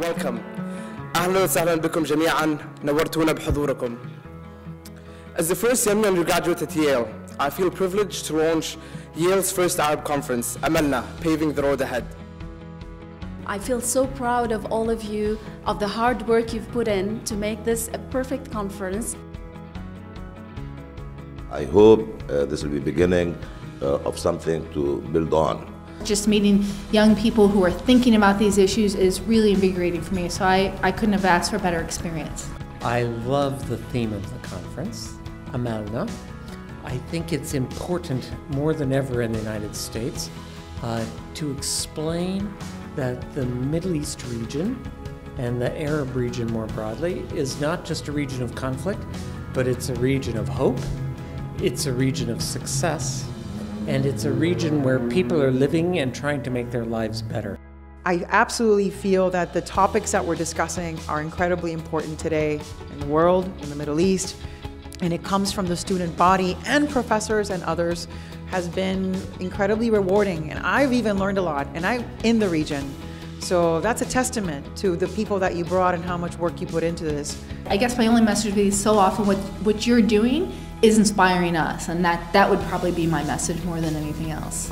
Welcome. أهلا وسهلا بكم جميعا نورتونا بحضوركم. As the first young undergraduate at Yale, I feel privileged to launch Yale's first Arab conference, Amalna, paving the road ahead. I feel so proud of all of you, of the hard work you've put in to make this a perfect conference. I hope uh, this will be beginning uh, of something to build on. Just meeting young people who are thinking about these issues is really invigorating for me, so I, I couldn't have asked for a better experience. I love the theme of the conference, Amalna. I think it's important more than ever in the United States uh, to explain that the Middle East region and the Arab region more broadly is not just a region of conflict, but it's a region of hope, it's a region of success, and it's a region where people are living and trying to make their lives better. I absolutely feel that the topics that we're discussing are incredibly important today in the world, in the Middle East, and it comes from the student body and professors and others has been incredibly rewarding and I've even learned a lot and I'm in the region. So that's a testament to the people that you brought and how much work you put into this. I guess my only message would be so often what, what you're doing is inspiring us, and that, that would probably be my message more than anything else.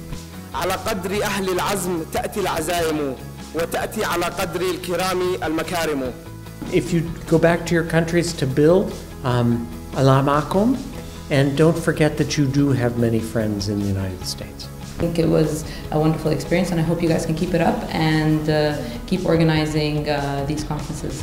على قدر أهل العزم تأتي العزائم وتأتي على قدر الكرام المكارم. If you go back to your countries to build, um, Allah ma'akum, and don't forget that you do have many friends in the United States. I think it was a wonderful experience, and I hope you guys can keep it up and uh, keep organizing uh, these conferences.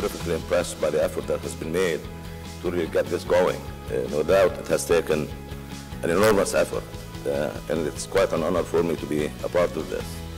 Terrifically impressed by the effort that has been made to really get this going. Uh, no doubt it has taken an enormous effort, uh, and it's quite an honor for me to be a part of this.